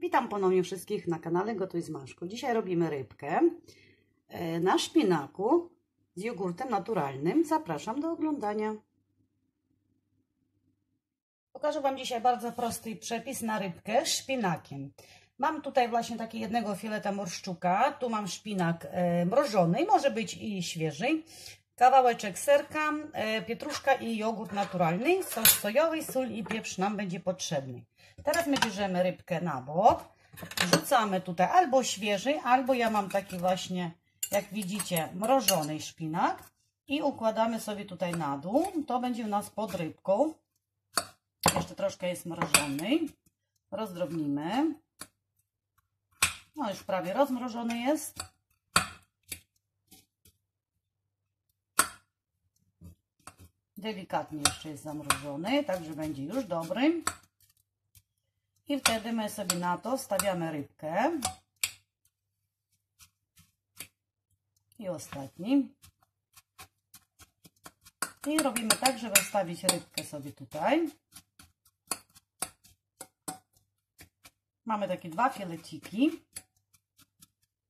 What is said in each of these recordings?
Witam ponownie wszystkich na kanale Gotuj z Maszką. Dzisiaj robimy rybkę e, na szpinaku z jogurtem naturalnym. Zapraszam do oglądania. Pokażę Wam dzisiaj bardzo prosty przepis na rybkę z szpinakiem. Mam tutaj właśnie takiego jednego fileta morszczuka. Tu mam szpinak e, mrożony, może być i świeży. Kawałeczek serka, e, pietruszka i jogurt naturalny. Sos sojowy, sól i pieprz nam będzie potrzebny. Teraz my bierzemy rybkę na bok, wrzucamy tutaj albo świeży, albo ja mam taki właśnie, jak widzicie, mrożony szpinak i układamy sobie tutaj na dół. To będzie u nas pod rybką. Jeszcze troszkę jest mrożony. Rozdrobnimy. No już prawie rozmrożony jest. Delikatnie jeszcze jest zamrożony, także będzie już dobry. I wtedy my sobie na to stawiamy rybkę. I ostatni. I robimy tak, żeby wstawić rybkę sobie tutaj. Mamy takie dwa fileciki.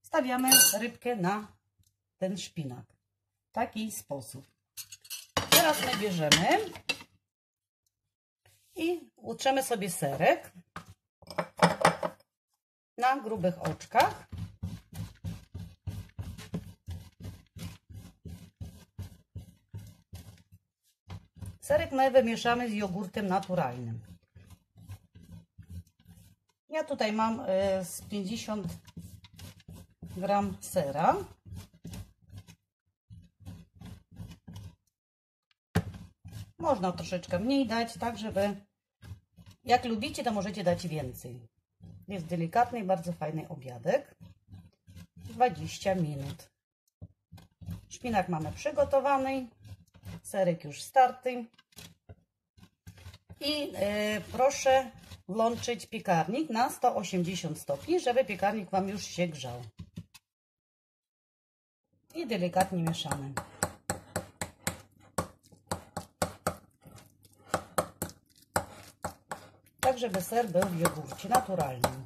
Stawiamy rybkę na ten szpinak. W taki sposób. Teraz my bierzemy i utrzemy sobie serek na grubych oczkach. Serek my wymieszamy z jogurtem naturalnym. Ja tutaj mam e, z 50 gram sera. Można troszeczkę mniej dać, tak żeby jak lubicie, to możecie dać więcej. Jest delikatny i bardzo fajny obiadek. 20 minut. Szpinak mamy przygotowany. Serek już starty. I yy, proszę włączyć piekarnik na 180 stopni, żeby piekarnik Wam już się grzał. I delikatnie mieszamy. Tak żeby ser był w jogurcie naturalnym.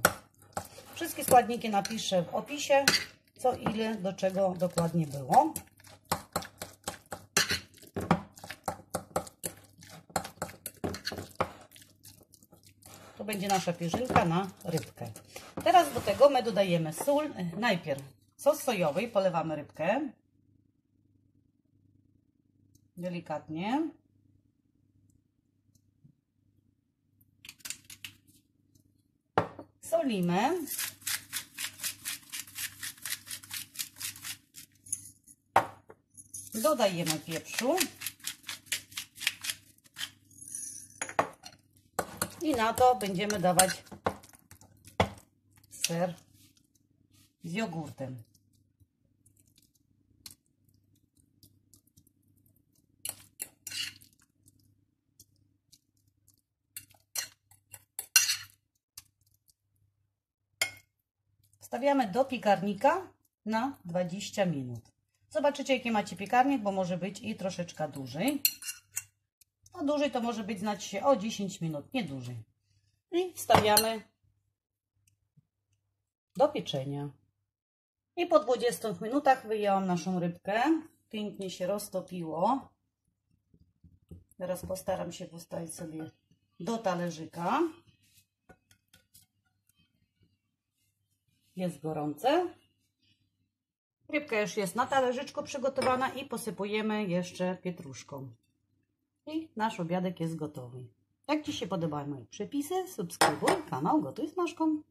Wszystkie składniki napiszę w opisie, co ile do czego dokładnie było. To będzie nasza pierzynka na rybkę. Teraz do tego my dodajemy sól. Najpierw sos sojowy, polewamy rybkę. Delikatnie. Solimy. Dodajemy pieprzu. I na to będziemy dawać ser z jogurtem. Stawiamy do piekarnika na 20 minut. Zobaczycie, jaki macie piekarnik, bo może być i troszeczkę dłużej. A dłużej to może być, znać się, o 10 minut, nie dłużej. I wstawiamy do pieczenia. I po 20 minutach wyjęłam naszą rybkę. Pięknie się roztopiło. Teraz postaram się postawić sobie do talerzyka. Jest gorące. Rybka już jest na talerzyczku przygotowana i posypujemy jeszcze pietruszką. I nasz obiadek jest gotowy. Jak Ci się podobają moje przepisy, subskrybuj kanał Gotuj z Maszką.